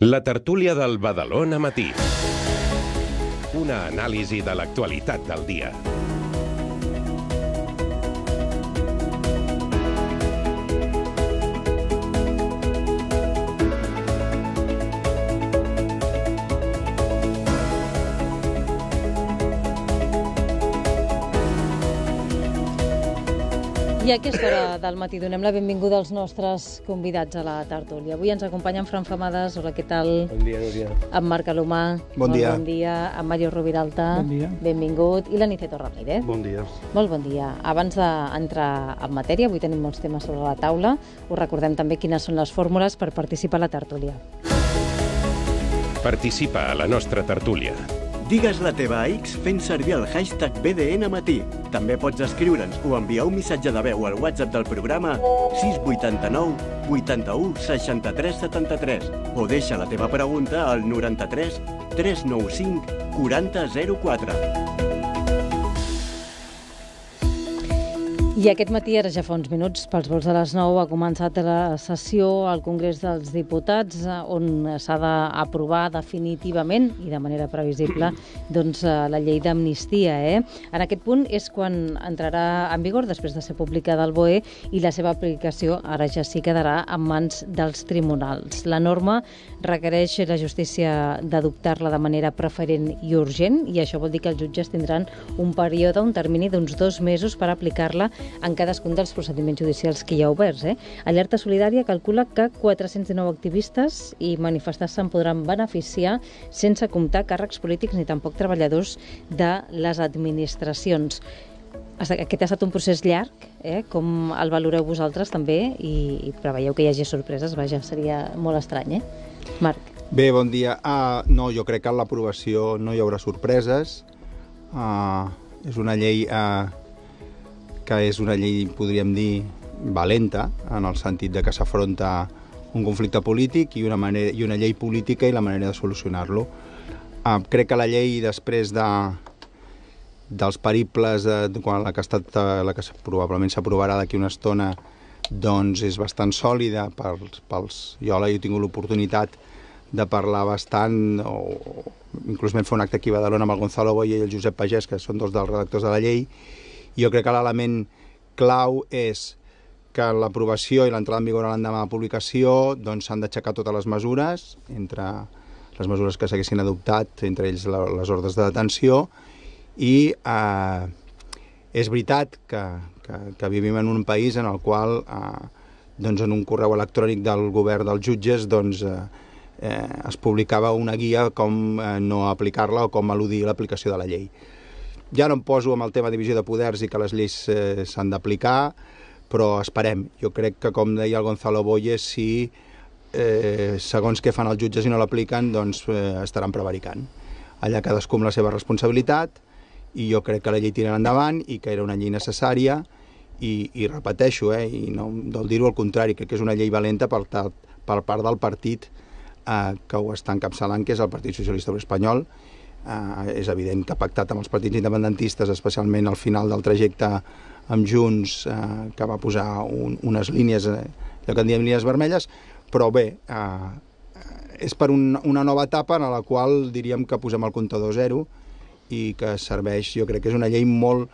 La tertúlia del Badalona Matí. Una anàlisi de l'actualitat del dia. I a aquesta hora del matí donem la benvinguda als nostres convidats a la tertúlia. Avui ens acompanyen Fran Famades, hola, què tal? Bon dia, Núria. En Marc Alomà. Bon dia. Bon dia. En Mario Roviralta. Bon dia. Benvingut. I l'Aniceto Ramírez. Bon dia. Molt bon dia. Abans d'entrar en matèria, avui tenim molts temes sobre la taula. Us recordem també quines són les fórmules per participar a la tertúlia. Participa a la nostra tertúlia. Digues la teva a X fent servir el hashtag BDNmatí. També pots escriure'ns o enviar un missatge de veu al WhatsApp del programa 689 81 63 73 o deixa la teva pregunta al 93 395 4004. I aquest matí, ara ja fa uns minuts, pels vols de les 9, ha començat la sessió al Congrés dels Diputats eh, on s'ha d'aprovar definitivament i de manera previsible doncs, eh, la llei d'amnistia. Eh? En aquest punt és quan entrarà en vigor després de ser publicada al BOE i la seva aplicació ara ja sí quedarà en mans dels tribunals. La norma requereix la justícia d'adoptar-la de manera preferent i urgent i això vol dir que els jutges tindran un període, un termini d'uns dos mesos per aplicar-la en cadascun dels procediments judicials que hi ha oberts. Eh? Alerta Solidària calcula que 419 activistes i manifestants se'n podran beneficiar sense comptar càrrecs polítics ni tampoc treballadors de les administracions. Aquest ha estat un procés llarg, eh? com el valoreu vosaltres també, i, i preveieu que hi hagi sorpreses, vaja, seria molt estrany, eh? Marc. Bé, bon dia. Uh, no, jo crec que en l'aprovació no hi haurà sorpreses. Uh, és una llei uh, que és una llei, podríem dir, valenta, en el sentit de que s'afronta un conflicte polític i una, manera, i una llei política i la manera de solucionar-lo. Uh, crec que la llei, després de, dels periples de, quan la que, ha estat, la que probablement s'aprovarà d'aquí una estona doncs és bastant sòlida pels, pels... jo l'he tingut l'oportunitat de parlar bastant o, o inclús vam fer un acte aquí a Badalona amb el Gonzalo Boye i el Josep Pagès que són dos dels redactors de la llei jo crec que l'element clau és que l'aprovació i l'entrada en vigor a l'endemà de publicació doncs s'han d'aixecar totes les mesures entre les mesures que s'haguessin adoptat entre ells les ordres de detenció i eh, és veritat que, que, que vivim en un país en el qual eh, doncs en un correu electrònic del govern dels jutges doncs, eh, eh, es publicava una guia com eh, no aplicar-la o com eludir l'aplicació de la llei. Ja no em poso amb el tema de divisió de poders i que les lleis eh, s'han d'aplicar, però esperem. Jo crec que, com deia el Gonzalo Boye, si eh, segons què fan els jutges i no l'apliquen, doncs eh, estaran prevaricant. Allà cadascú amb la seva responsabilitat, i jo crec que la llei tirarà endavant i que era una llei necessària i, i repeteixo, eh, i no vol dir-ho al contrari, crec que és una llei valenta per, per part del partit eh, que ho està encapçalant, que és el Partit Socialista Espanyol. Eh, és evident que ha pactat amb els partits independentistes, especialment al final del trajecte amb Junts, eh, que va posar un, unes línies, eh, allò que en diem línies vermelles, però bé, eh, és per un, una nova etapa en la qual diríem que posem el comptador zero, i que serveix, jo crec que és una llei molt...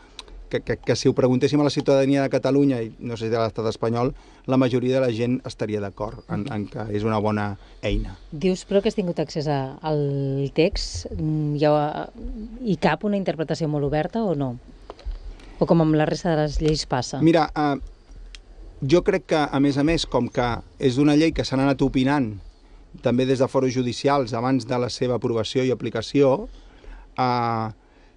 Que, que, que si ho preguntéssim a la ciutadania de Catalunya i no sé si de l'estat espanyol, la majoria de la gent estaria d'acord en, en que és una bona eina. Dius, però, que has tingut accés a, al text. mm, Hi, ha, hi cap una interpretació molt oberta o no? O com amb la resta de les lleis passa? Mira, eh, jo crec que, a més a més, com que és una llei que s'han anat opinant també des de foros judicials abans de la seva aprovació i aplicació, eh,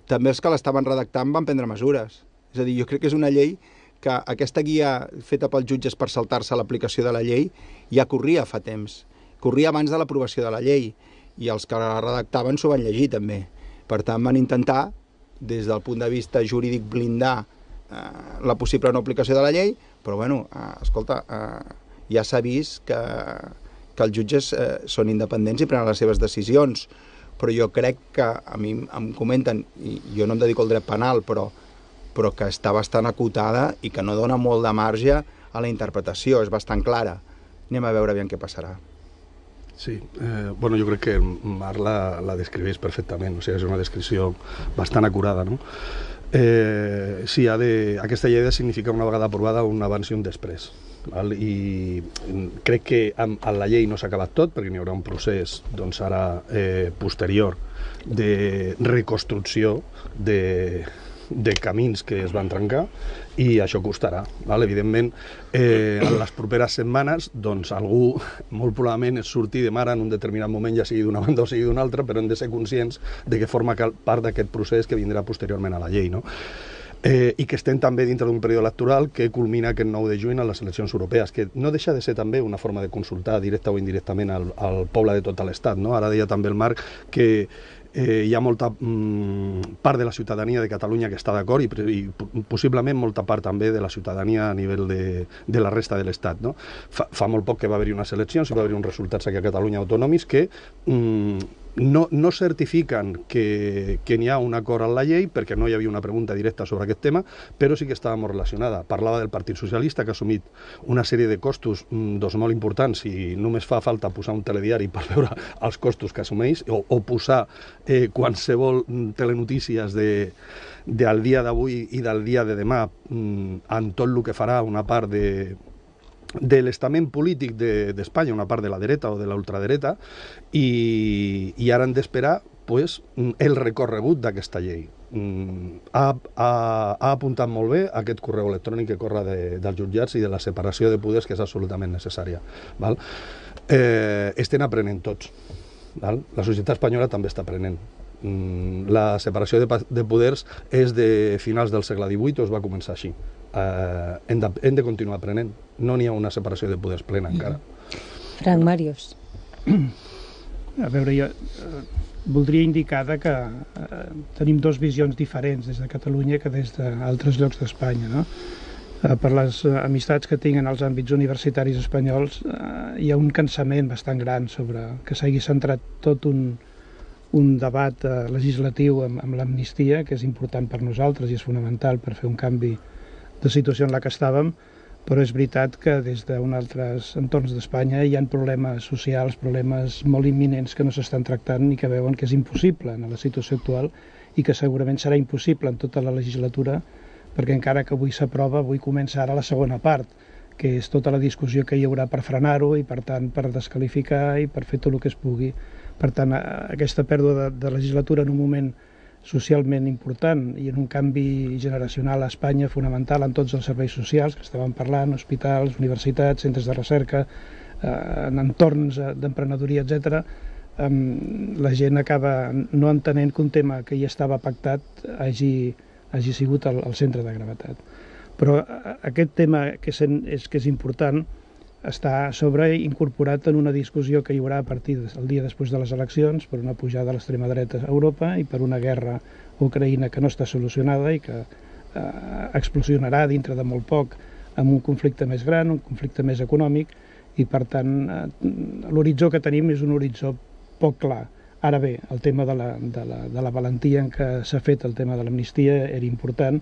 també els que l'estaven redactant van prendre mesures. És a dir, jo crec que és una llei que aquesta guia feta pels jutges per saltar-se l'aplicació de la llei ja corria fa temps. Corria abans de l'aprovació de la llei i els que la redactaven s'ho van llegir també. Per tant, van intentar, des del punt de vista jurídic, blindar eh, la possible no aplicació de la llei, però, bueno, eh, escolta, eh, ja s'ha vist que, que els jutges eh, són independents i prenen les seves decisions però jo crec que a mi em comenten, i jo no em dedico al dret penal, però, però que està bastant acotada i que no dona molt de marge a la interpretació, és bastant clara. Anem a veure aviam què passarà. Sí, eh, bueno, jo crec que Marc la, la descriveix perfectament, o sigui, és una descripció bastant acurada, no? Eh, sí, ha de, aquesta llei de significar una vegada aprovada un abans i un després. Val? I crec que amb, amb la llei no s'ha acabat tot, perquè n'hi haurà un procés doncs, ara eh, posterior de reconstrucció de, de camins que es van trencar i això costarà. Val? Evidentment, eh, en les properes setmanes, doncs algú molt probablement es surti de mare en un determinat moment, ja sigui d'una banda o sigui d'una altra, però hem de ser conscients de que forma part d'aquest procés que vindrà posteriorment a la llei. No? eh, i que estem també dintre d'un període electoral que culmina aquest 9 de juny a les eleccions europees, que no deixa de ser també una forma de consultar directa o indirectament al, al poble de tot l'Estat. No? Ara deia també el Marc que eh, hi ha molta mm, part de la ciutadania de Catalunya que està d'acord i, i possiblement molta part també de la ciutadania a nivell de, de la resta de l'Estat. No? Fa, fa molt poc que va haver-hi unes eleccions i va haver-hi uns resultats aquí a Catalunya autonòmics que mm, no, no certifiquen que, que n'hi ha un acord en la llei perquè no hi havia una pregunta directa sobre aquest tema, però sí que estava molt relacionada. Parlava del Partit Socialista que ha assumit una sèrie de costos doncs, molt importants i només fa falta posar un telediari per veure els costos que assumeix o, o posar eh, qualsevol mm, telenotícies de, del dia d'avui i del dia de demà mm, en tot el que farà una part de, de l'estament polític d'Espanya, de, una part de la dreta o de l'ultradereta, i, i ara han d'esperar pues, el recorregut d'aquesta llei. Mm, ha, ha, ha apuntat molt bé aquest correu electrònic que corre de, dels jutjats i de la separació de poders que és absolutament necessària. Val? Eh, estem aprenent tots. Val? La societat espanyola també està aprenent. Mm, la separació de, de poders és de finals del segle XVIII o es va començar així eh, hem, de, hem de continuar aprenent. No n'hi ha una separació de poders plena encara. Frank Màrius. A veure, jo eh, voldria indicar que eh, tenim dos visions diferents des de Catalunya que des d'altres llocs d'Espanya, no? Eh, per les eh, amistats que tinc en els àmbits universitaris espanyols eh, hi ha un cansament bastant gran sobre que s'hagi centrat tot un, un debat eh, legislatiu amb, amb l'amnistia, que és important per nosaltres i és fonamental per fer un canvi de situació en la que estàvem, però és veritat que des d'un altres entorns d'Espanya hi ha problemes socials, problemes molt imminents que no s'estan tractant i que veuen que és impossible en la situació actual i que segurament serà impossible en tota la legislatura perquè encara que avui s'aprova, avui comença ara la segona part, que és tota la discussió que hi haurà per frenar-ho i per tant per descalificar i per fer tot el que es pugui. Per tant, aquesta pèrdua de, de legislatura en un moment socialment important i en un canvi generacional a Espanya fonamental en tots els serveis socials que estàvem parlant, hospitals, universitats, centres de recerca, eh, en entorns eh, d'emprenedoria, etc. Eh, la gent acaba no entenent que un tema que ja estava pactat hagi, hagi sigut el, el centre de gravetat. Però eh, aquest tema que és, és, que és important està sobre incorporat en una discussió que hi haurà a partir del dia després de les eleccions per una pujada a l'extrema dreta a Europa i per una guerra a Ucraïna que no està solucionada i que eh, explosionarà dintre de molt poc amb un conflicte més gran, un conflicte més econòmic i per tant eh, l'horitzó que tenim és un horitzó poc clar. Ara bé, el tema de la, de la, de la valentia en què s'ha fet el tema de l'amnistia era important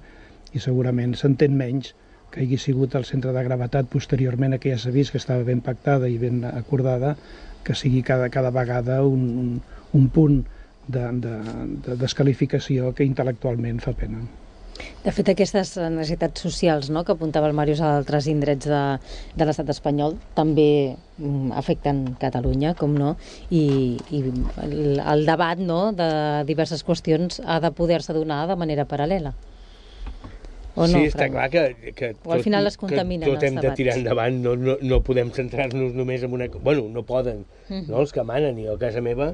i segurament s'entén menys que hagi sigut el centre de gravetat posteriorment a que ja s'ha vist que estava ben pactada i ben acordada, que sigui cada, cada vegada un, un, un punt de, de, de descalificació que intel·lectualment fa pena. De fet, aquestes necessitats socials no, que apuntava el Màrius a altres indrets de, de l'estat espanyol també mm, afecten Catalunya, com no, i, i el, el debat no, de diverses qüestions ha de poder-se donar de manera paral·lela. O no, sí, està clar que, que tot, o al final es contaminen que tot hem de tirar endavant, no, no, no podem centrar-nos només en una... Bueno, no poden, uh -huh. no, els que manen, i a casa meva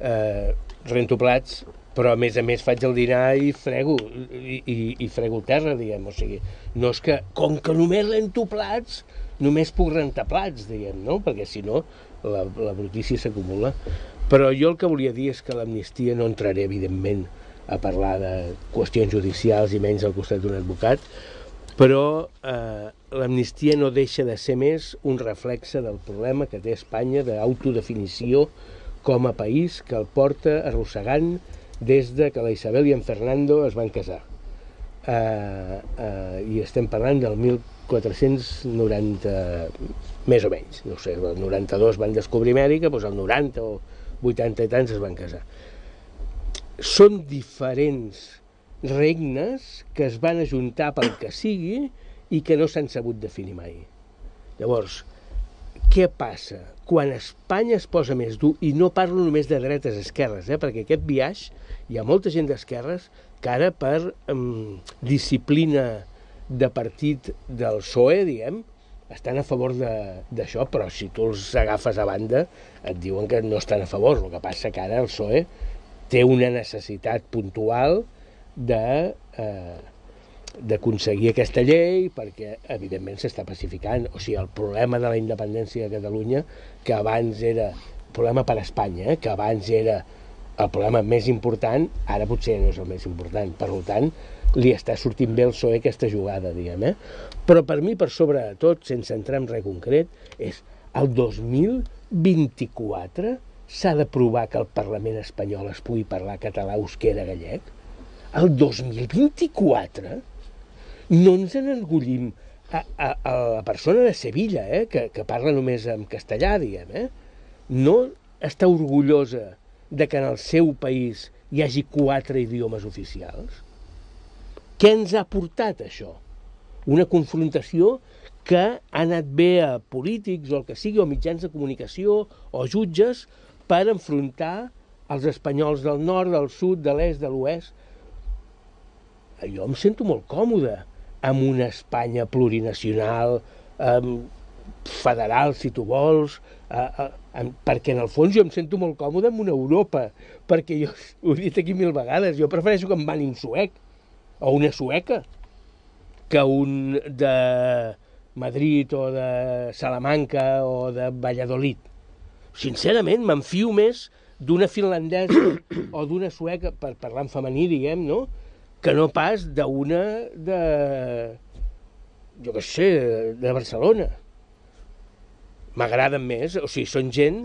eh, rento plats, però a més a més faig el dinar i frego, i, i, i frego terra, diguem, o sigui, no és que, com que només rento plats, només puc rentar plats, diguem, no? Perquè si no, la, la brutícia s'acumula. Però jo el que volia dir és que l'amnistia no entraré, evidentment, a parlar de qüestions judicials i menys al costat d'un advocat, però eh, l'amnistia no deixa de ser més un reflexe del problema que té Espanya d'autodefinició com a país que el porta arrossegant des de que la Isabel i en Fernando es van casar. Eh, eh, I estem parlant del 1490 més o menys. No sé, el 92 van descobrir Amèrica, doncs el 90 o 80 i tants es van casar. Són diferents regnes que es van ajuntar pel que sigui i que no s'han sabut definir mai. Llavors, què passa? Quan Espanya es posa més dur, i no parlo només de dretes esquerres, eh, perquè aquest viatge hi ha molta gent d'esquerres que ara per um, disciplina de partit del PSOE, diguem, estan a favor d'això, però si tu els agafes a banda et diuen que no estan a favor. El que passa que ara el PSOE té una necessitat puntual de eh, d'aconseguir aquesta llei perquè evidentment s'està pacificant o sigui el problema de la independència de Catalunya que abans era problema per a Espanya, eh, que abans era el problema més important, ara potser no és el més important. Per tant, li està sortint bé el PSOE aquesta jugada, diguem, eh? Però per mi, per sobre de tot, sense entrar en res concret, és el 2024 s'ha de provar que el Parlament espanyol es pugui parlar català, euskera, gallec? El 2024 no ens enorgullim a, a, a la persona de Sevilla, eh, que, que parla només en castellà, diguem, eh? no està orgullosa de que en el seu país hi hagi quatre idiomes oficials? Què ens ha portat això? Una confrontació que ha anat bé a polítics o el que sigui, o mitjans de comunicació, o jutges, per enfrontar els espanyols del nord, del sud, de l'est, de l'oest. Jo em sento molt còmode amb una Espanya plurinacional, eh, federal, si tu vols, eh, eh, perquè en el fons jo em sento molt còmode amb una Europa, perquè jo ho he dit aquí mil vegades, jo prefereixo que em van un suec o una sueca que un de Madrid o de Salamanca o de Valladolid. Sincerament, m'enfio més d'una finlandesa o d'una sueca, per parlar en femení, diguem, no?, que no pas d'una de... jo què sé, de Barcelona m'agraden més, o sigui, són gent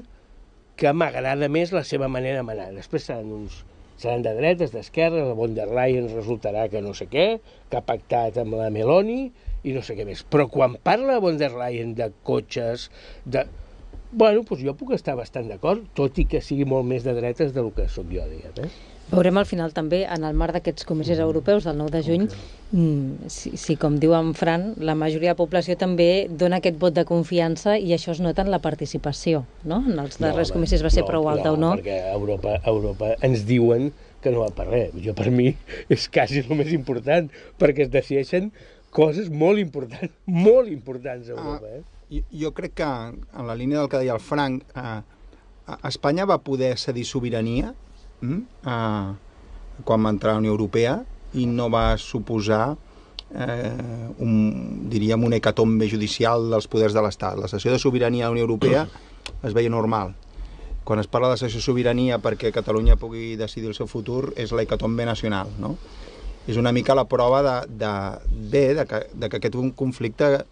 que m'agrada més la seva manera de manar. Després seran uns seran de dretes, d'esquerra, la von der Leyen resultarà que no sé què, que ha pactat amb la Meloni i no sé què més. Però quan parla von der Leyen de cotxes, de... Bueno, doncs jo puc estar bastant d'acord, tot i que sigui molt més de dretes del que sóc jo, diguem, eh? Veurem al final també, en el marc d'aquests comissaris europeus del 9 de juny, okay. si, si, com diu en Fran, la majoria de la població també dona aquest vot de confiança i això es nota en la participació, no? En els darrers no, comissaris va ser no, prou alta no, o no? perquè a Europa, a Europa ens diuen que no va per res. Jo, per mi, és quasi el més important, perquè es decideixen coses molt importants, molt importants a Europa. Ah, eh? Jo, jo crec que, en la línia del que deia el Frank, eh, Espanya va poder cedir sobirania mm, eh, quan va entrar a la Unió Europea i no va suposar eh, un, diríem, un hecatombe judicial dels poders de l'Estat. La sessió de sobirania a la Unió Europea es veia normal. Quan es parla de sessió de sobirania perquè Catalunya pugui decidir el seu futur és la hecatombe nacional, no? És una mica la prova de, de, bé, de que, de que aquest conflicte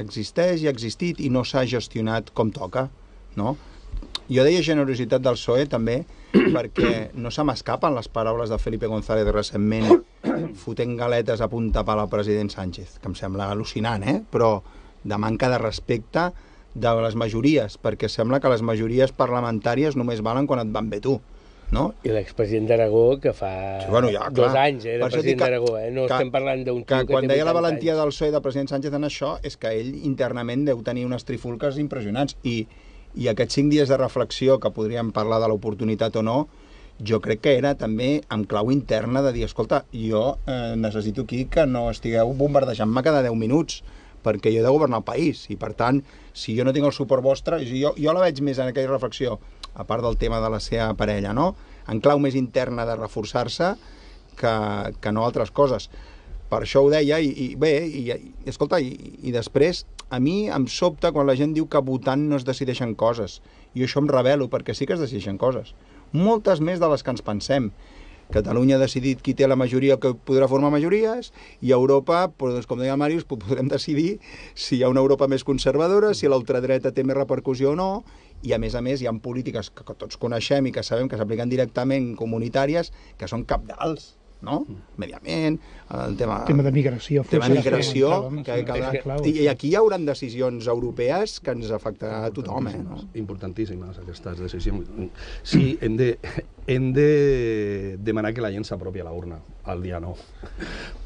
existeix i ha existit i no s'ha gestionat com toca, no? Jo deia generositat del PSOE també perquè no se m'escapen les paraules de Felipe González recentment fotent galetes a punta pala al president Sánchez, que em sembla al·lucinant, eh? però de manca de respecte de les majories, perquè sembla que les majories parlamentàries només valen quan et van bé tu. No? I l'expresident d'Aragó, que fa sí, bueno, ja, dos anys eh, era president d'Aragó, eh? no que, estem parlant d'un que, que quan deia la valentia anys. del PSOE del president Sánchez en això, és que ell internament deu tenir unes trifulques impressionants, i i aquests cinc dies de reflexió, que podríem parlar de l'oportunitat o no, jo crec que era també amb clau interna de dir, escolta, jo eh, necessito aquí que no estigueu bombardejant-me cada 10 minuts, perquè jo he de governar el país, i per tant, si jo no tinc el suport vostre, jo, jo la veig més en aquella reflexió, a part del tema de la seva parella, no? en clau més interna de reforçar-se que, que no altres coses. Per això ho deia, i, i bé, i, i escolta, i, i després a mi em sobta quan la gent diu que votant no es decideixen coses. I això em revelo, perquè sí que es decideixen coses. Moltes més de les que ens pensem. Catalunya ha decidit qui té la majoria que podrà formar majories i a Europa, doncs, com deia Màrius, podrem decidir si hi ha una Europa més conservadora, si l'ultradreta té més repercussió o no, i a més a més hi ha polítiques que, que tots coneixem i que sabem que s'apliquen directament comunitàries que són capdals no? Mediament, el tema... El tema de migració. tema de migració, que, que, clau. i, i aquí hi hauran decisions europees que ens afectarà a tothom, eh? No? Importantíssimes aquestes decisions. Sí, hem de, hem de demanar que la gent s'apropi a la urna el dia 9.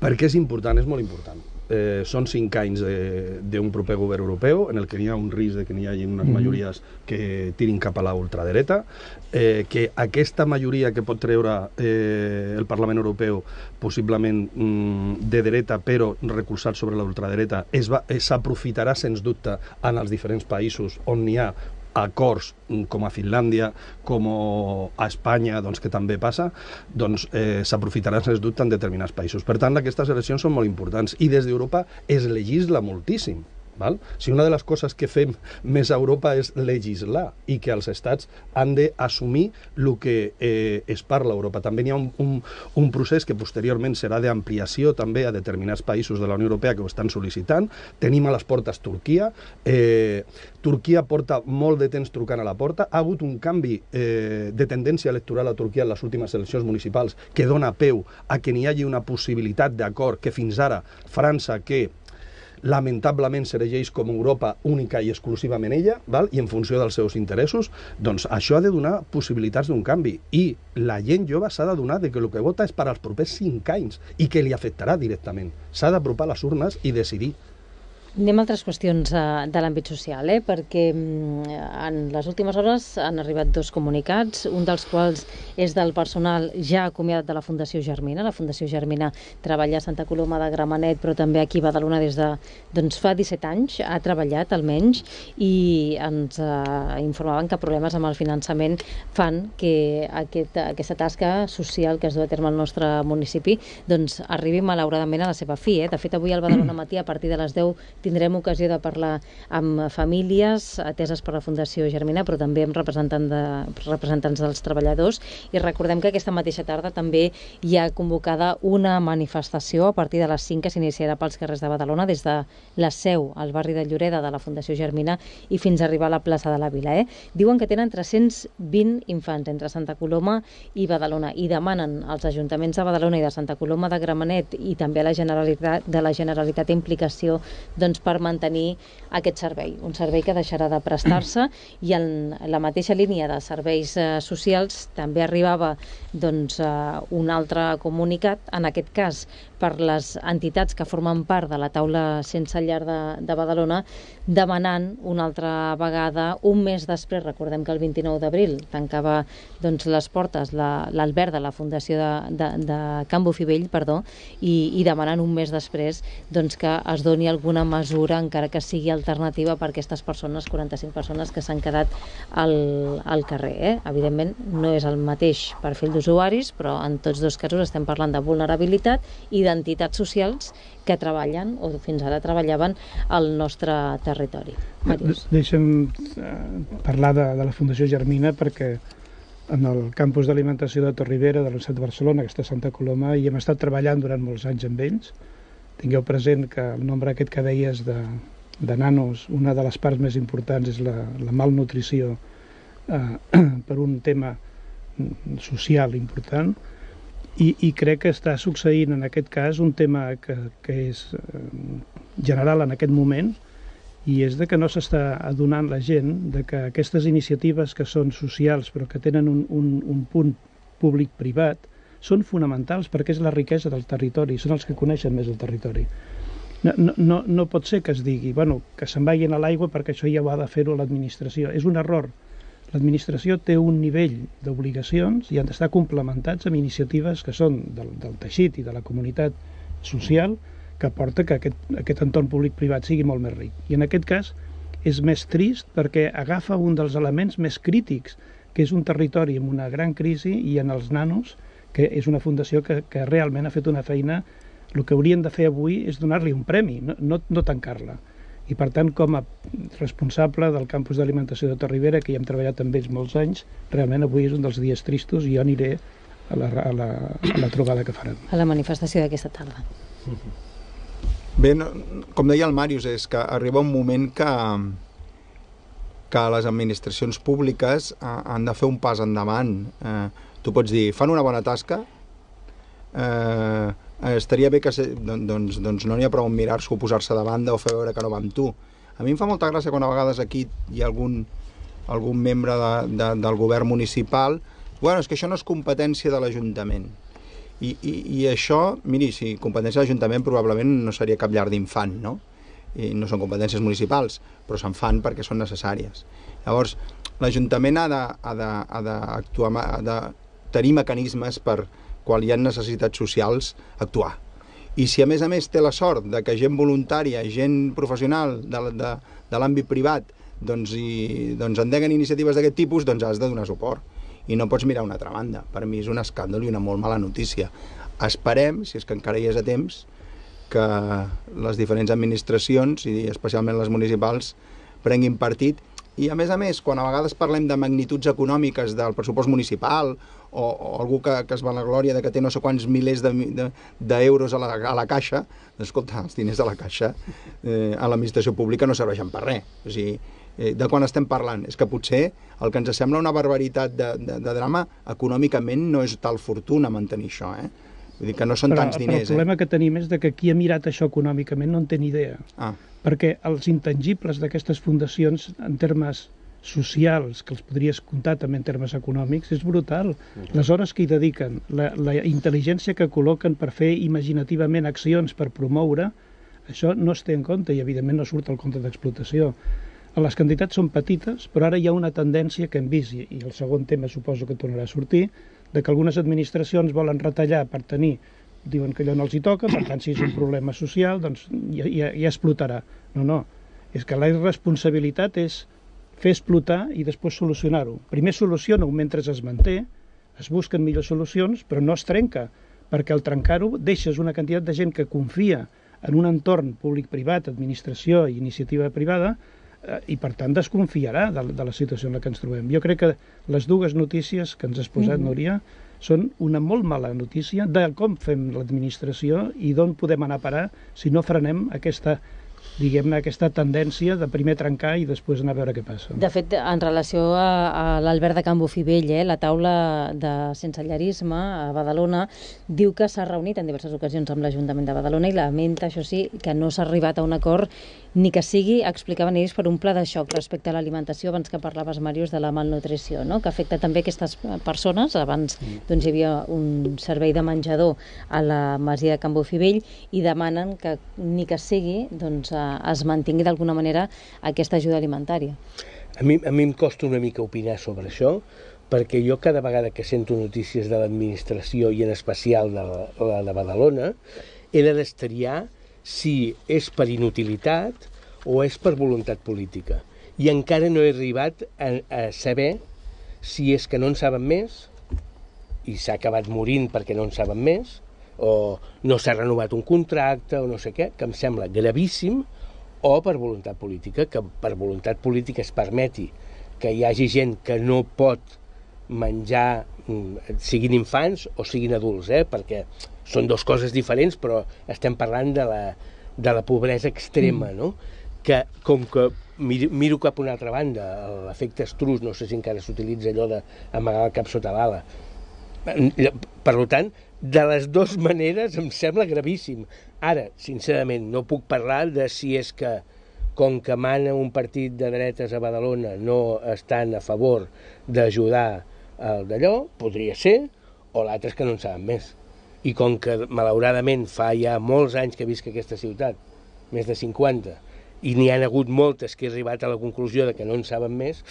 Perquè és important, és molt important. Eh, són cinc anys de- d'un proper govern europeu en el que hi ha un risc de que n'hi hagi unes majories que tirin cap a la ultradereta, eh, que aquesta majoria que pot treure eh, el Parlament Europeu possiblement mm, de dreta però recolzat sobre la ultradereta es va- eh, s'aprofitarà sens dubte en els diferents països on n'hi ha acords com a Finlàndia, com a Espanya, doncs, que també passa, doncs eh, s'aprofitaran, sens dubte, en determinats països. Per tant, aquestes eleccions són molt importants i des d'Europa es legisla moltíssim. Val? Si una de les coses que fem més a Europa és legislar i que els estats han d'assumir el que eh, es parla a Europa. També hi ha un, un, un procés que posteriorment serà d'ampliació també a determinats països de la Unió Europea que ho estan sol·licitant. Tenim a les portes Turquia. Eh, Turquia porta molt de temps trucant a la porta. Ha hagut un canvi eh, de tendència electoral a Turquia en les últimes eleccions municipals que dona peu a que n'hi hagi una possibilitat d'acord que fins ara França, que lamentablement s'eregeix com Europa única i exclusivament ella, val? i en funció dels seus interessos, doncs això ha de donar possibilitats d'un canvi. I la gent jove s'ha de donar de que el que vota és per als propers cinc anys i que li afectarà directament. S'ha d'apropar les urnes i decidir. Anem a altres qüestions eh, de l'àmbit social, eh? perquè mm, en les últimes hores han arribat dos comunicats, un dels quals és del personal ja acomiadat de la Fundació Germina. La Fundació Germina treballa a Santa Coloma de Gramenet, però també aquí a Badalona des de doncs, fa 17 anys, ha treballat almenys, i ens eh, informaven que problemes amb el finançament fan que aquest, aquesta tasca social que es du a terme al nostre municipi doncs, arribi malauradament a la seva fi. Eh? De fet, avui al Badalona Matí, a partir de les 10, tindrem ocasió de parlar amb famílies ateses per la Fundació Germina, però també amb representant de, representants dels treballadors. I recordem que aquesta mateixa tarda també hi ha convocada una manifestació a partir de les 5 que s'iniciarà pels carrers de Badalona, des de la seu al barri de Lloreda de la Fundació Germina i fins a arribar a la plaça de la Vila. Eh? Diuen que tenen 320 infants entre Santa Coloma i Badalona i demanen als ajuntaments de Badalona i de Santa Coloma de Gramenet i també a la Generalitat de la Generalitat implicació doncs, per mantenir aquest servei, un servei que deixarà de prestar-se i en la mateixa línia de serveis eh, socials també arribava doncs, eh, un altre comunicat, en aquest cas per les entitats que formen part de la taula sense llar de, de Badalona, demanant una altra vegada, un mes després, recordem que el 29 d'abril tancava doncs, les portes la- l'Albert de la Fundació de, de, de Can Bufivell, perdó, i, i demanant un mes després doncs, que es doni alguna mesura, encara que sigui alternativa per a aquestes persones, 45 persones que s'han quedat al, al carrer. Eh? Evidentment, no és el mateix perfil d'usuaris, però en tots dos casos estem parlant de vulnerabilitat i d'entitats socials que treballen o fins ara treballaven al nostre territori. Màrius. Deixa'm eh, parlar de, de la Fundació Germina perquè en el campus d'alimentació de Torribera de la Universitat de Barcelona, que està a Santa Coloma, i hem estat treballant durant molts anys amb ells. Tingueu present que el nombre aquest que deies de, de nanos, una de les parts més importants és la, la malnutrició eh, per un tema mm, social important, i, i crec que està succeint en aquest cas un tema que, que és eh, general en aquest moment i és de que no s'està adonant la gent de que aquestes iniciatives que són socials però que tenen un, un, un punt públic-privat són fonamentals perquè és la riquesa del territori, són els que coneixen més el territori. No, no, no, pot ser que es digui bueno, que se'n vagin a l'aigua perquè això ja ho ha de fer-ho l'administració. És un error. L'administració té un nivell d'obligacions i han d'estar complementats amb iniciatives que són del, del teixit i de la comunitat social que porta que aquest, aquest entorn públic-privat sigui molt més ric. I en aquest cas és més trist perquè agafa un dels elements més crítics, que és un territori amb una gran crisi i en els nanos, que és una fundació que, que realment ha fet una feina el que haurien de fer avui és donar-li un premi, no, no, no tancar-la. I per tant, com a responsable del campus d'alimentació de Torribera, que hi hem treballat amb ells molts anys, realment avui és un dels dies tristos i jo aniré a la, a la, a la trobada que faran. A la manifestació d'aquesta tarda. Bé, no, com deia el Màrius, és que arriba un moment que, que les administracions públiques eh, han de fer un pas endavant. Eh, tu pots dir, fan una bona tasca, eh, estaria bé que se, doncs, doncs no n'hi ha prou mirar-s'ho, posar-se de banda o fer veure que no va amb tu. A mi em fa molta gràcia quan a vegades aquí hi ha algun, algun membre de, de, del govern municipal bueno, és que això no és competència de l'Ajuntament. I, i, I això, miri, si competència de l'Ajuntament probablement no seria cap llar d'infant, no? I no són competències municipals, però se'n fan perquè són necessàries. Llavors, l'Ajuntament ha d'actuar, ha, de tenir mecanismes per, quan hi ha necessitats socials, actuar. I si a més a més té la sort de que gent voluntària, gent professional de, de, de l'àmbit privat, doncs, i, doncs endeguen iniciatives d'aquest tipus, doncs has de donar suport i no pots mirar una altra banda. Per mi és un escàndol i una molt mala notícia. Esperem, si és que encara hi és a temps, que les diferents administracions, i especialment les municipals, prenguin partit i a més a més, quan a vegades parlem de magnituds econòmiques del pressupost municipal o, o algú que, que es va a la glòria de que té no sé quants milers d'euros de, de, a, la, a la caixa, doncs escolta, els diners de la caixa eh, a l'administració pública no serveixen per res. O sigui, eh, de quan estem parlant? És que potser el que ens sembla una barbaritat de, de, de drama, econòmicament no és tal fortuna mantenir això, eh? Vull dir que no són però, tants diners. Però el problema eh? que tenim és de que qui ha mirat això econòmicament no en té ni idea. Ah. Perquè els intangibles d'aquestes fundacions, en termes socials, que els podries comptar també en termes econòmics, és brutal. Les hores que hi dediquen, la, la intel·ligència que col·loquen per fer imaginativament accions per promoure, això no es té en compte i evidentment no surt al compte d'explotació. Les quantitats són petites, però ara hi ha una tendència que hem vist, i el segon tema suposo que tornarà a sortir, de que algunes administracions volen retallar per tenir, diuen que allò no els hi toca, per tant, si és un problema social, doncs ja, ja, ja explotarà. No, no, és que la irresponsabilitat és fer explotar i després solucionar-ho. Primer soluciona-ho mentre es manté, es busquen millors solucions, però no es trenca, perquè al trencar-ho deixes una quantitat de gent que confia en un entorn públic-privat, administració i iniciativa privada, eh, i per tant desconfiarà de, de la situació en la que ens trobem. Jo crec que les dues notícies que ens has posat, mm -hmm. Núria, són una molt mala notícia de com fem l'administració i d'on podem anar a parar si no frenem aquesta diguem-ne, aquesta tendència de primer trencar i després anar a veure què passa. De fet, en relació a, a l'Albert de Can Bofivell, eh, la taula de sensellarisme a Badalona diu que s'ha reunit en diverses ocasions amb l'Ajuntament de Badalona i lamenta, això sí, que no s'ha arribat a un acord ni que sigui, explicaven ells, per un pla de xoc respecte a l'alimentació, abans que parlaves, Màrius, de la malnutrició, no? que afecta també aquestes persones. Abans doncs, hi havia un servei de menjador a la Masia de Can Bofivell i demanen que ni que sigui doncs, es mantingui d'alguna manera aquesta ajuda alimentària. A mi, a mi em costa una mica opinar sobre això, perquè jo cada vegada que sento notícies de l'administració i en especial de la, la de Badalona, he de destriar si és per inutilitat o és per voluntat política. I encara no he arribat a, a saber si és que no en saben més i s'ha acabat morint perquè no en saben més, o no s'ha renovat un contracte, o no sé què, que em sembla gravíssim, o per voluntat política, que per voluntat política es permeti que hi hagi gent que no pot menjar, mm, siguin infants o siguin adults, eh? perquè són dues coses diferents, però estem parlant de la, de la pobresa extrema, mm. no? que com que miro, miro cap a una altra banda, l'efecte estrus, no sé si encara s'utilitza allò d'amagar el cap sota l'ala. Per tant, de les dues maneres em sembla gravíssim. Ara, sincerament, no puc parlar de si és que, com que mana un partit de dretes a Badalona, no estan a favor d'ajudar el d'allò, podria ser, o l'altre és que no en saben més. I com que, malauradament, fa ja molts anys que visc aquesta ciutat, més de 50, i n'hi han hagut moltes que he arribat a la conclusió de que no en saben més,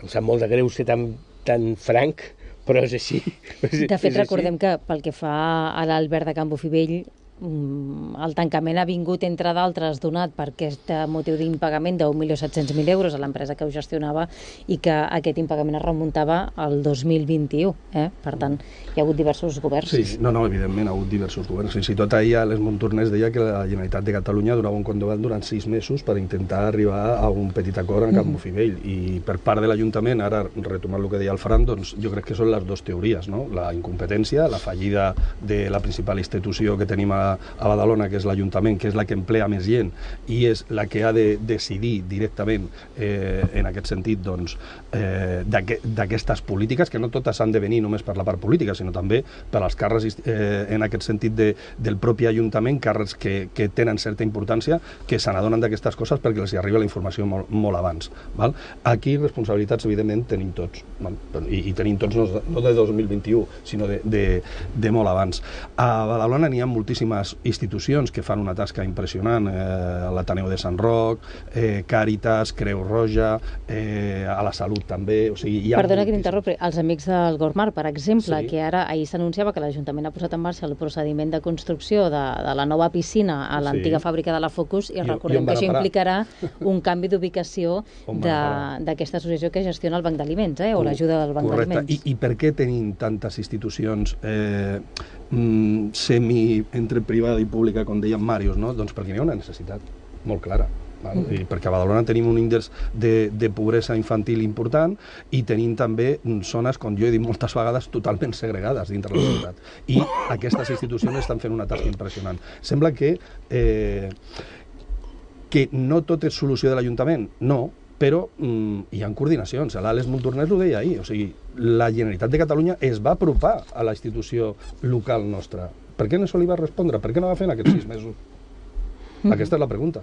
em sap molt de greu ser tan, tan franc, però és així. De fet, recordem que pel que fa a l'Albert de Campo Fibell, el tancament ha vingut, entre d'altres, donat per aquest motiu d'impagament de 1.700.000 euros a l'empresa que ho gestionava i que aquest impagament es remuntava al 2021. Eh? Per tant, hi ha hagut diversos governs. Sí, no, no, evidentment, ha hagut diversos governs. Fins i tot ahir a les Montornès deia que la Generalitat de Catalunya donava un condovat durant sis mesos per intentar arribar a un petit acord en Camp mm. Bufivell. I per part de l'Ajuntament, ara retomant el que deia el Fran, doncs jo crec que són les dues teories, no? la incompetència, la fallida de la principal institució que tenim a a, Badalona, que és l'Ajuntament, que és la que emplea més gent i és la que ha de decidir directament eh, en aquest sentit doncs, eh, d'aquestes polítiques, que no totes han de venir només per la part política, sinó també per als càrrecs eh, en aquest sentit de, del propi Ajuntament, càrrecs que, que tenen certa importància, que se n'adonen d'aquestes coses perquè els hi arriba la informació molt, molt abans. Val? Aquí responsabilitats, evidentment, tenim tots? I, i tenim tots no, no de 2021, sinó de, de, de molt abans. A Badalona n'hi ha moltíssimes institucions que fan una tasca impressionant, eh, l'Ateneu de Sant Roc, eh, Càritas, Creu Roja, eh, a la Salut també, o sigui, hi ha Perdona que t'interrompi, els amics del Gormar, per exemple, Sí. que ara ahir s'anunciava que l'Ajuntament ha posat en marxa el procediment de construcció de, de la nova piscina a l'antiga Sí. fàbrica de la Focus i I- i recordem on que això parar? implicarà un canvi d'ubicació d'aquesta associació que gestiona el Banc d'Aliments, eh, o l'ajuda del Banc d'Aliments. I, I per què tenim tantes institucions eh, mm, semi entre privada i pública, com deia Màrius, no? Doncs perquè n'hi ha una necessitat molt clara. Val? Mm. I perquè a Badalona tenim un índex de, de pobresa infantil important i tenim també zones, com jo he dit moltes vegades, totalment segregades dintre la ciutat. I aquestes institucions estan fent una tasca impressionant. Sembla que eh, que no tot és solució de l'Ajuntament, no, però mm, hi ha coordinacions. L'Àlex Montornès ho deia ahir, o sigui, la Generalitat de Catalunya es va apropar a la institució local nostra. Per què no se li va respondre? Per què no va fer en aquests sis mesos? Aquesta és la pregunta.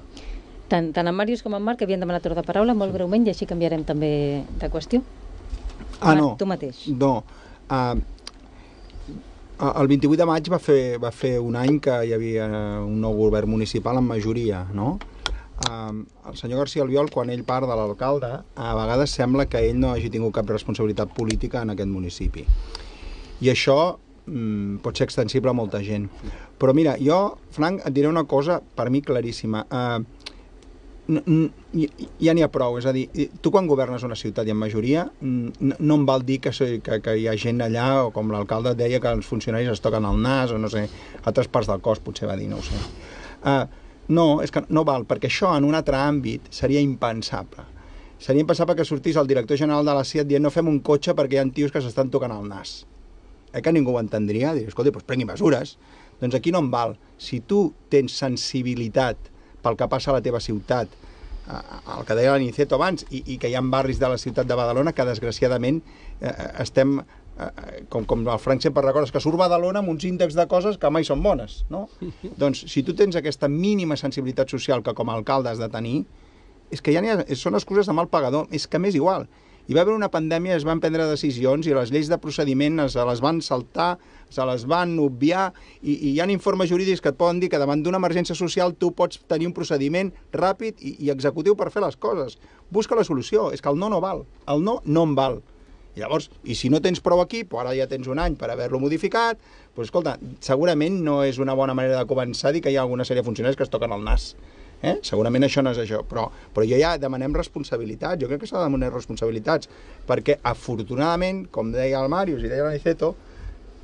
Tant, tant en Màrius com en Marc havien demanat torn de paraula, molt breument, i així canviarem també de qüestió. Ah, Marc, no. tu mateix. No. Uh, el 28 de maig va fer, va fer un any que hi havia un nou govern municipal en majoria, no? Uh, el senyor García Albiol, quan ell part de l'alcalde, a vegades sembla que ell no hagi tingut cap responsabilitat política en aquest municipi. I això mm, pot ser extensible a molta gent. Però mira, jo, Frank, et diré una cosa per mi claríssima. Uh, ja n'hi ha prou, és a dir, tu quan governes una ciutat i en majoria, no, no em val dir que, soy, que, que hi ha gent allà, o com l'alcalde deia que els funcionaris es toquen el nas, o no sé, altres parts del cos potser va dir, no ho sé. Uh, no, és que no val, perquè això en un altre àmbit seria impensable. Seria impensable que sortís el director general de la CIAT dient no fem un cotxe perquè hi ha tios que s'estan tocant el nas. Eh que ningú ho entendria? Dius, escolta, doncs prengui mesures. Doncs aquí no em val. Si tu tens sensibilitat pel que passa a la teva ciutat, el que deia l'Aniceto abans, i, i que hi ha barris de la ciutat de Badalona que desgraciadament eh, estem, eh, com, com el Frank sempre recorda, que surt Badalona amb uns índexs de coses que mai són bones, no? doncs si tu tens aquesta mínima sensibilitat social que com a alcalde has de tenir, és que ja ha, són excuses de mal pagador, és que m'és igual. Hi va haver una pandèmia, es van prendre decisions i les lleis de procediment se les van saltar, se les van obviar i, i hi ha informes jurídics que et poden dir que davant d'una emergència social tu pots tenir un procediment ràpid i, i executiu per fer les coses. Busca la solució, és que el no no val, el no no em val. Llavors, i si no tens prou equip, o ara ja tens un any per haver-lo modificat, doncs escolta, segurament no és una bona manera de començar a dir que hi ha alguna sèrie de funcionaris que es toquen el nas. Eh? Segurament això no és això, però, però jo ja demanem responsabilitats, jo crec que s'ha de demanar responsabilitats, perquè afortunadament, com deia el Màrius i deia l'Aniceto,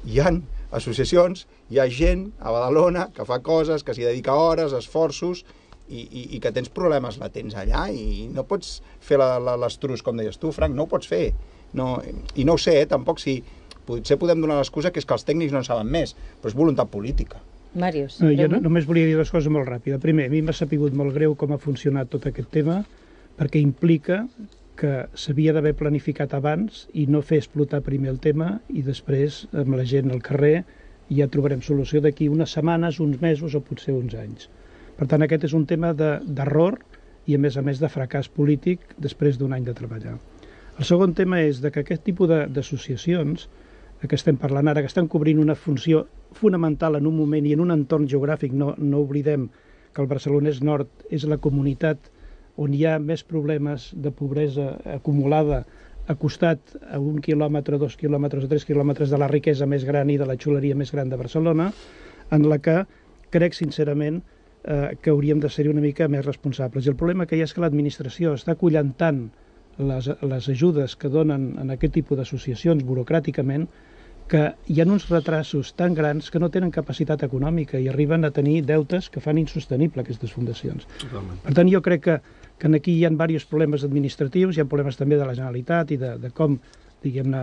hi han associacions, hi ha gent a Badalona que fa coses, que s'hi dedica hores, esforços, i, i, i que tens problemes latents allà i no pots fer l'estrus, com deies tu, Frank, no ho pots fer. No, I no ho sé, eh, tampoc si... Potser podem donar l'excusa que és que els tècnics no en saben més, però és voluntat política. Màrius, No, jo no, només volia dir dues coses molt ràpida. Primer, a mi m'ha sapigut molt greu com ha funcionat tot aquest tema, perquè implica que s'havia d'haver planificat abans i no fer explotar primer el tema i després, amb la gent al carrer, ja trobarem solució d'aquí unes setmanes, uns mesos o potser uns anys. Per tant, aquest és un tema de- d'error i, a més a més, de fracàs polític després d'un any de treballar. El segon tema és de que aquest tipus d'associacions que estem parlant ara, que estan cobrint una funció fonamental en un moment i en un entorn geogràfic, no, no oblidem que el Barcelonès Nord és la comunitat on hi ha més problemes de pobresa acumulada acostat a un quilòmetre, dos quilòmetres o tres quilòmetres de la riquesa més gran i de la xuleria més gran de Barcelona, en la que crec sincerament eh, que hauríem de ser una mica més responsables. I el problema que hi ha és que l'administració està collantant les, les ajudes que donen en aquest tipus d'associacions burocràticament que hi ha uns retrasos tan grans que no tenen capacitat econòmica i arriben a tenir deutes que fan insostenible aquestes fundacions. Totalment. Per tant, jo crec que, que aquí hi ha diversos problemes administratius, hi ha problemes també de la Generalitat i de, de com diguem-ne,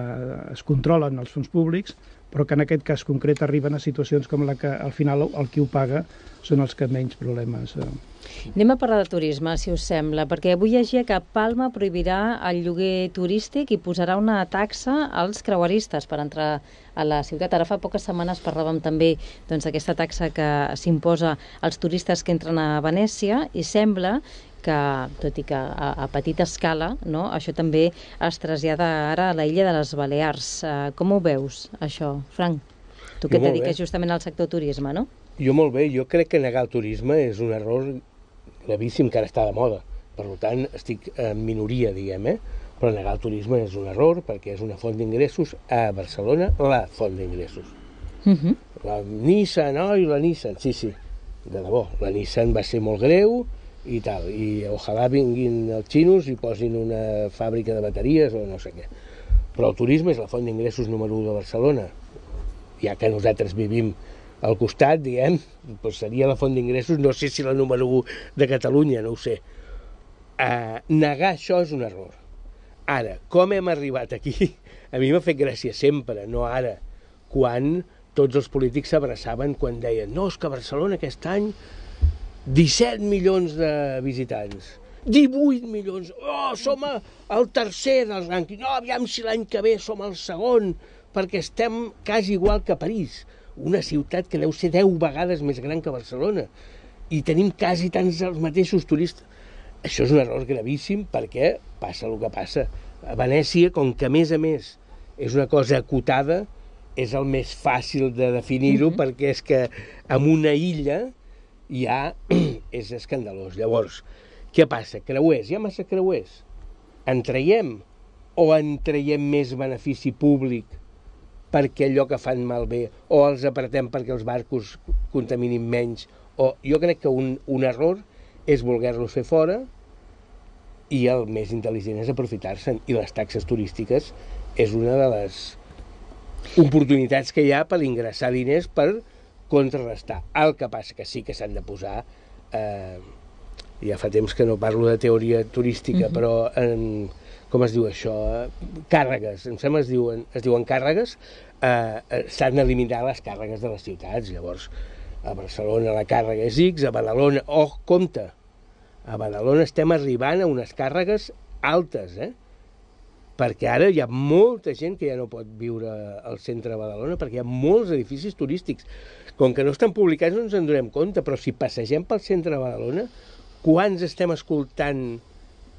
es controlen els fons públics, però que en aquest cas concret arriben a situacions com la que al final el qui ho paga són els que menys problemes eh, Anem a parlar de turisme, si us sembla, perquè avui llegia que Palma prohibirà el lloguer turístic i posarà una taxa als creueristes per entrar a la ciutat. Ara fa poques setmanes parlàvem també doncs, d'aquesta doncs, taxa que s'imposa als turistes que entren a Venècia i sembla que, tot i que a, a petita escala, no, això també es trasllada ara a la illa de les Balears. Uh, com ho veus, això, Frank? Tu que et dediques justament al sector turisme, no? Jo molt bé, jo crec que negar el turisme és un error gravíssim que ara està de moda. Per tant, estic en minoria, diguem, eh? però negar el turisme és un error perquè és una font d'ingressos a Barcelona, la font d'ingressos. Uh mhm. -huh. La Nissan, oi, la Nissan, sí, sí, de debò, la Nissan va ser molt greu i tal, i ojalà vinguin els xinos i posin una fàbrica de bateries o no sé què. Però el turisme és la font d'ingressos número 1 de Barcelona, ja que nosaltres vivim al costat, diguem, doncs seria la font d'ingressos, no sé si la número 1 de Catalunya, no ho sé. Uh, negar això és un error. Ara, com hem arribat aquí? A mi m'ha fet gràcia sempre, no ara, quan tots els polítics s'abraçaven quan deien no, és que Barcelona aquest any 17 milions de visitants, 18 milions, oh, som el tercer dels rànquings, no, aviam si l'any que ve som el segon, perquè estem quasi igual que París una ciutat que deu ser 10 vegades més gran que Barcelona i tenim quasi tants els mateixos turistes. Això és un error gravíssim perquè passa el que passa. A Venècia, com que a més a més és una cosa acotada, és el més fàcil de definir-ho mm -hmm. perquè és que en una illa ja és escandalós. Llavors, què passa? Creuers, hi ha massa creuers. En traiem o en traiem més benefici públic perquè allò que fan malbé, o els apretem perquè els barcos contaminin menys, o jo crec que un, un error és voler-los fer fora i el més intel·ligent és aprofitar-se'n. I les taxes turístiques és una de les oportunitats que hi ha per ingressar diners per contrarrestar. El que passa que sí que s'han de posar... Eh, ja fa temps que no parlo de teoria turística, mhm. -huh. però en, com es diu això, càrregues, em sembla es diuen, es diuen càrregues, eh, eh, s'han d'eliminar les càrregues de les ciutats. Llavors, a Barcelona la càrrega és X, a Badalona, oh, compte, a Badalona estem arribant a unes càrregues altes, eh? perquè ara hi ha molta gent que ja no pot viure al centre de Badalona perquè hi ha molts edificis turístics. Com que no estan publicats no ens en donem compte, però si passegem pel centre de Badalona, quants estem escoltant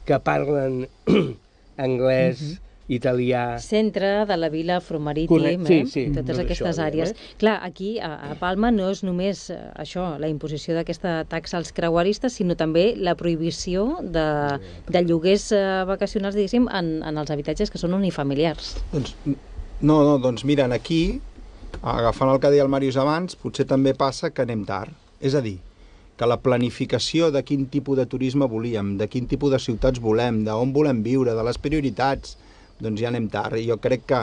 que parlen anglès, mm -hmm. Italià... Centre de la vila afromarítim, eh? sí, sí, totes aquestes això, àrees. Eh? Clar, aquí a, a Palma no és només eh, això, la imposició d'aquesta taxa als creueristes, sinó també la prohibició de, de lloguers eh, vacacionals, diguéssim, en, en els habitatges que són unifamiliars. Doncs, no, no, doncs miren, aquí, agafant el que deia el Màrius abans, potser també passa que anem tard. És a dir, que la planificació de quin tipus de turisme volíem, de quin tipus de ciutats volem, d'on volem viure, de les prioritats, doncs ja anem tard. I jo crec que,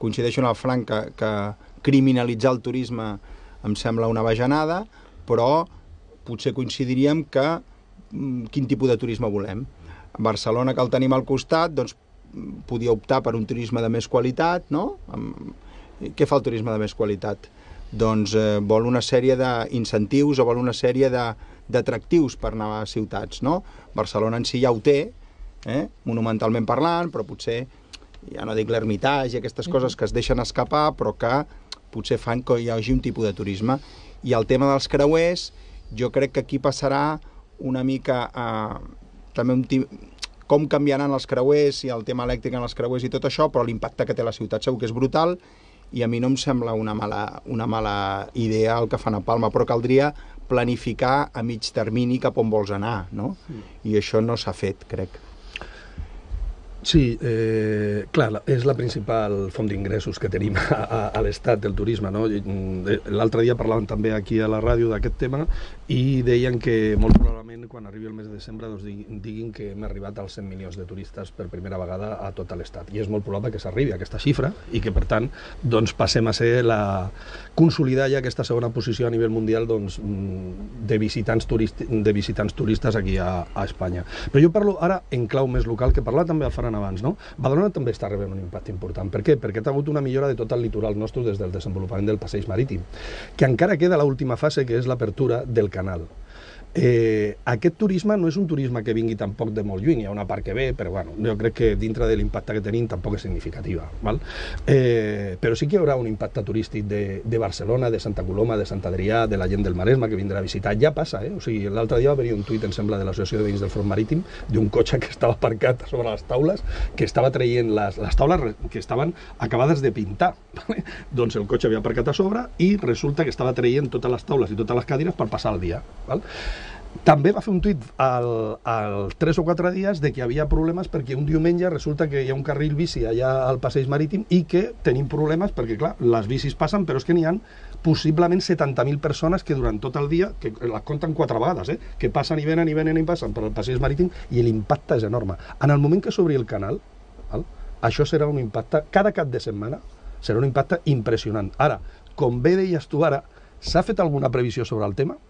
coincideixo en el Frank, que, que criminalitzar el turisme em sembla una bajanada, però potser coincidiríem que mm, quin tipus de turisme volem. A Barcelona, que el tenim al costat, doncs podia optar per un turisme de més qualitat, no? Què fa el turisme de més qualitat? doncs eh, vol una sèrie d'incentius o vol una sèrie d'atractius per anar a ciutats, no? Barcelona en si ja ho té, eh? monumentalment parlant, però potser, ja no dic l'ermitatge i aquestes coses que es deixen escapar, però que potser fan que hi hagi un tipus de turisme. I el tema dels creuers, jo crec que aquí passarà una mica a, també un com canviaran els creuers i el tema elèctric en els creuers i tot això, però l'impacte que té la ciutat segur que és brutal i a mi no em sembla una mala, una mala idea el que fan a Palma, però caldria planificar a mig termini cap on vols anar, no? Mm. I això no s'ha fet, crec. Sí, eh, clar, és la principal font d'ingressos que tenim a, a, a l'estat del turisme. No? Mm, l'altre dia parlàvem també aquí a la ràdio d'aquest tema i deien que molt probablement quan arribi el mes de desembre doncs, diguin que hem arribat als 100 milions de turistes per primera vegada a tot l'estat. I és molt probable que s'arribi a aquesta xifra i que, per tant, doncs, passem a ser la... consolidar ja aquesta segona posició a nivell mundial doncs, mm, de, visitants turist... de visitants turistes aquí a, a Espanya. Però jo parlo ara en clau més local, que parla també a Ferran abans, no? Badalona també està rebent un impacte important. Per què? Perquè ha hagut una millora de tot el litoral nostre des del desenvolupament del passeig marítim, que encara queda l'última fase, que és l'apertura del canal. Eh, aquest turisme no és un turisme que vingui tampoc de molt lluny, hi ha una part que ve, però bueno, jo crec que dintre de l'impacte que tenim tampoc és significativa. Val? Eh, però sí que hi haurà un impacte turístic de, de Barcelona, de Santa Coloma, de Sant Adrià, de la gent del Maresme que vindrà a visitar. Ja passa, eh? O sigui, l'altre dia va haver un tuit, em sembla, de l'Associació de Veïns del Front Marítim, d'un cotxe que estava aparcat sobre les taules, que estava traient les, les taules que estaven acabades de pintar. Vale? doncs el cotxe havia aparcat a sobre i resulta que estava traient totes les taules i totes les cadires per passar el dia. Val? També va fer un tuit al, al 3 o 4 dies de que hi havia problemes perquè un diumenge resulta que hi ha un carril bici allà al passeig marítim i que tenim problemes perquè, clar, les bicis passen, però és que n'hi han possiblement 70.000 persones que durant tot el dia, que les compten quatre vegades, eh, que passen i venen i venen i passen per el passeig marítim i l'impacte és enorme. En el moment que s'obri el canal, val, això serà un impacte, cada cap de setmana, serà un impacte impressionant. Ara, com bé deies tu ara, s'ha fet alguna previsió sobre el tema?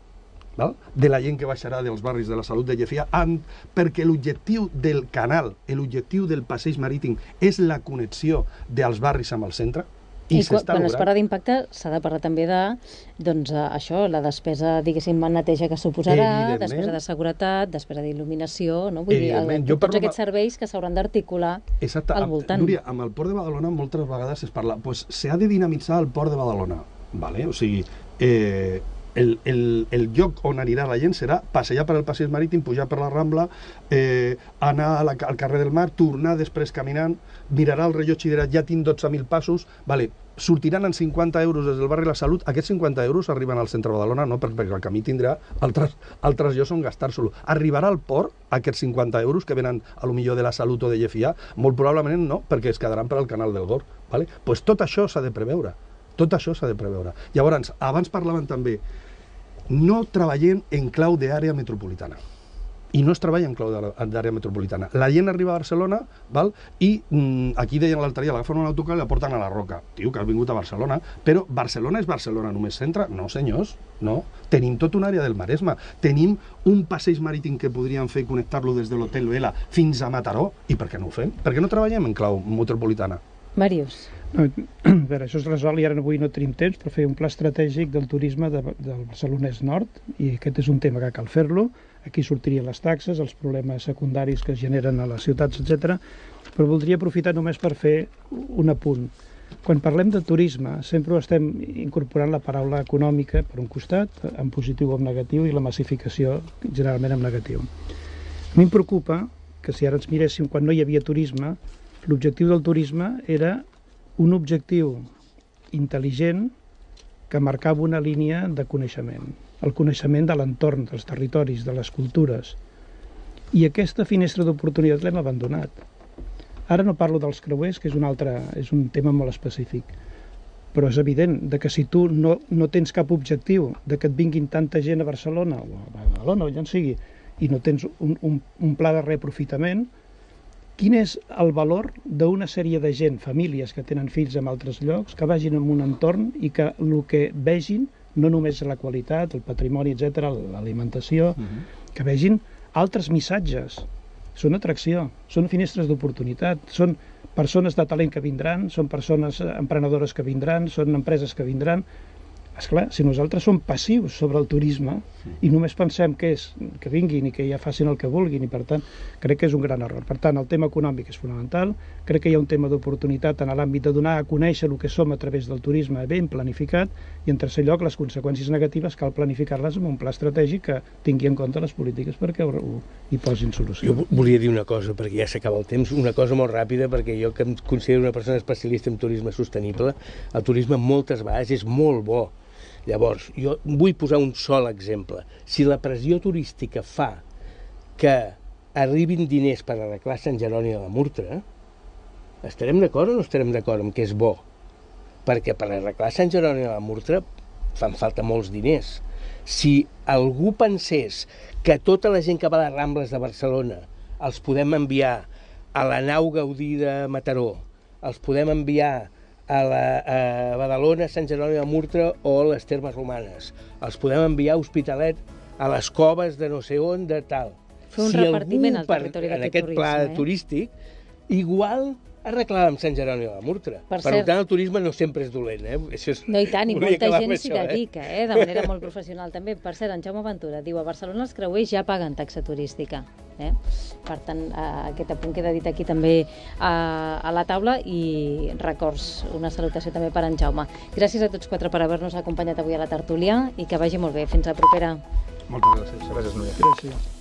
Val? de la gent que baixarà dels barris de la Salut de Llefià, amb, perquè l'objectiu del canal, l'objectiu del passeig marítim és la connexió dels barris amb el centre, I, i, quan, quan es parla d'impacte s'ha de parlar també de doncs, eh, això, la despesa, diguéssim, en neteja que suposarà, despesa de seguretat, despesa d'il·luminació, no? Vull dir, el. Jo tots aquests serveis que s'hauran d'articular al voltant. Núria, amb el port de Badalona moltes vegades es parla, pues, s'ha de dinamitzar el port de Badalona, vale? o sigui, eh, el, el, el lloc on anirà la gent serà passejar per el passeig marítim, pujar per la Rambla, eh, anar la, al carrer del Mar, tornar després caminant, mirarà el rellotge i dirà ja tinc 12.000 passos, vale, sortiran en 50 euros des del barri La Salut, aquests 50 euros arriben al centre de Badalona, no, perquè, el camí tindrà altres, altres llocs on gastar-se-lo. Arribarà al port aquests 50 euros que venen a lo millor de La Salut o de Llefià? Molt probablement no, perquè es quedaran per al canal del Gor. Vale? Pues tot això s'ha de preveure. Tot això s'ha de preveure. Llavors, abans parlaven també, no treballem en clau d'àrea metropolitana i no es treballa en clau d'àrea metropolitana. La gent arriba a Barcelona val? i mm, aquí deien l'altre dia, l'agafen un autocar i la porten a la Roca. Tio, que has vingut a Barcelona. Però Barcelona és Barcelona només centre? No, senyors, no. Tenim tota una àrea del Maresme. Tenim un passeig marítim que podríem fer i connectar-lo des de l'Hotel Vela fins a Mataró. I per què no ho fem? Per què no treballem en clau metropolitana? Màrius, a veure, això es resol i ara avui no tenim temps per fer un pla estratègic del turisme de, del Barcelonès Nord i aquest és un tema que cal fer-lo. Aquí sortirien les taxes, els problemes secundaris que es generen a les ciutats, etc. Però voldria aprofitar només per fer un apunt. Quan parlem de turisme, sempre ho estem incorporant la paraula econòmica, per un costat, en positiu o en negatiu, i la massificació, generalment en negatiu. A mi em preocupa que si ara ens miréssim quan no hi havia turisme, l'objectiu del turisme era un objectiu intel·ligent que marcava una línia de coneixement, el coneixement de l'entorn, dels territoris, de les cultures. I aquesta finestra d'oportunitat l'hem abandonat. Ara no parlo dels creuers, que és un, altre, és un tema molt específic, però és evident de que si tu no, no tens cap objectiu de que et vinguin tanta gent a Barcelona o a Badalona o allà on sigui i no tens un, un, un pla de reaprofitament, quin és el valor d'una sèrie de gent, famílies que tenen fills en altres llocs, que vagin en un entorn i que el que vegin no només la qualitat, el patrimoni, etc, l'alimentació, uh -huh. que vegin altres missatges. Són atracció, són finestres d'oportunitat, són persones de talent que vindran, són persones eh, emprenedores que vindran, són empreses que vindran. És clar, si nosaltres som passius sobre el turisme i només pensem que és que vinguin i que ja facin el que vulguin i per tant crec que és un gran error. Per tant, el tema econòmic és fonamental, crec que hi ha un tema d'oportunitat en l'àmbit de donar a conèixer el que som a través del turisme ben planificat i en tercer lloc les conseqüències negatives cal planificar-les amb un pla estratègic que tingui en compte les polítiques perquè ho, hi posin solució. Jo vo- volia dir una cosa, perquè ja s'acaba el temps, una cosa molt ràpida, perquè jo que em considero una persona especialista en turisme sostenible, el turisme moltes vegades és molt bo. Llavors, jo vull posar un sol exemple. Si la pressió turística fa que arribin diners per arreglar Sant Jeroni de la Murtra, estarem d'acord o no estarem d'acord amb que és bo? Perquè per arreglar Sant Jeroni de la Murtra fan falta molts diners. Si algú pensés que tota la gent que va a les Rambles de Barcelona els podem enviar a la nau Gaudí de Mataró, els podem enviar a, la, a Badalona, Sant Jeroni de Murtra o a les termes romanes, els podem enviar a Hospitalet, a les coves de no sé on, de tal. Fer un repartiment al territori en d'aquest aquest pla turisme, eh? turístic igual arreglàvem Sant Jeroni de la Murtra. Per Per, cert- tant, el turisme no sempre és dolent, eh? Això és... No, i tant, i volia molta gent s'hi això, dedica, eh? de manera molt professional també. Per cert, en Jaume Ventura diu a Barcelona els creuers ja paguen taxa turística. Eh? Per tant, eh, aquest apunt queda dit aquí també a, a la taula i records, una salutació també per en Jaume. Gràcies a tots quatre per haver-nos acompanyat avui a la tertúlia i que vagi molt bé. Fins la propera. Moltes gràcies. Gràcies, Núria. Gràcies.